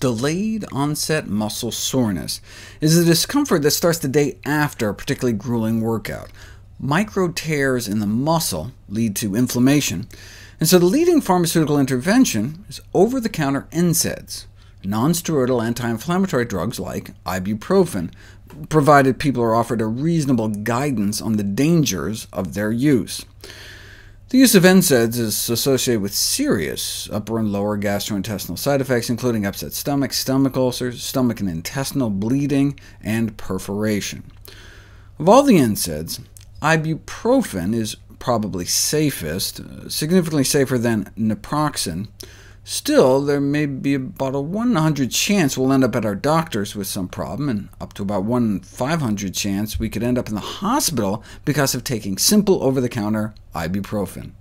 Delayed onset muscle soreness is a discomfort that starts the day after a particularly grueling workout. Micro tears in the muscle lead to inflammation, and so the leading pharmaceutical intervention is over-the-counter NSAIDs, non-steroidal anti-inflammatory drugs like ibuprofen, provided people are offered a reasonable guidance on the dangers of their use. The use of NSAIDs is associated with serious upper and lower gastrointestinal side effects, including upset stomach, stomach ulcers, stomach and intestinal bleeding, and perforation. Of all the NSAIDs, ibuprofen is probably safest, uh, significantly safer than naproxen, Still, there may be about a 1 in 100 chance we'll end up at our doctor's with some problem, and up to about 1 in 500 chance we could end up in the hospital because of taking simple over-the-counter ibuprofen.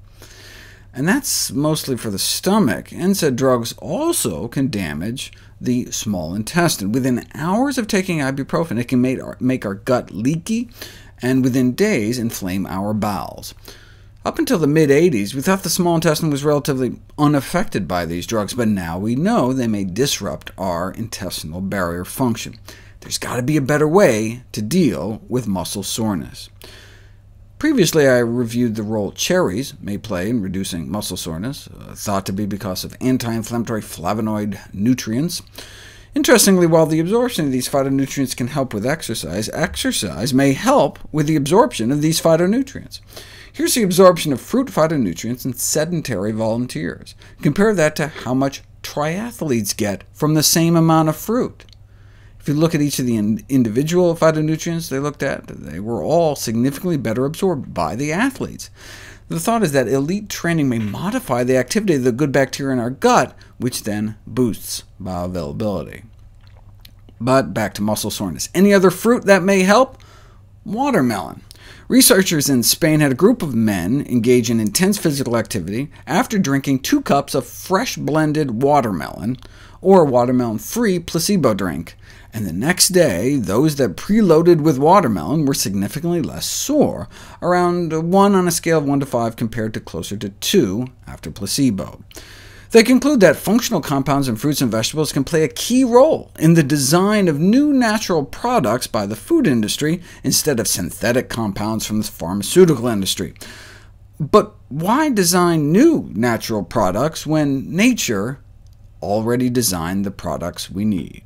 And that's mostly for the stomach. NSAID drugs also can damage the small intestine. Within hours of taking ibuprofen, it can make our, make our gut leaky, and within days inflame our bowels. Up until the mid-80s, we thought the small intestine was relatively unaffected by these drugs, but now we know they may disrupt our intestinal barrier function. There's got to be a better way to deal with muscle soreness. Previously, I reviewed the role cherries may play in reducing muscle soreness, uh, thought to be because of anti-inflammatory flavonoid nutrients. Interestingly, while the absorption of these phytonutrients can help with exercise, exercise may help with the absorption of these phytonutrients. Here's the absorption of fruit phytonutrients in sedentary volunteers. Compare that to how much triathletes get from the same amount of fruit. If you look at each of the individual phytonutrients they looked at, they were all significantly better absorbed by the athletes. The thought is that elite training may modify the activity of the good bacteria in our gut, which then boosts bioavailability. But back to muscle soreness. Any other fruit that may help? Watermelon. Researchers in Spain had a group of men engage in intense physical activity after drinking two cups of fresh blended watermelon, or watermelon-free placebo drink, and the next day those that preloaded with watermelon were significantly less sore, around 1 on a scale of 1 to 5 compared to closer to 2 after placebo. They conclude that functional compounds in fruits and vegetables can play a key role in the design of new natural products by the food industry, instead of synthetic compounds from the pharmaceutical industry. But why design new natural products when nature already designed the products we need?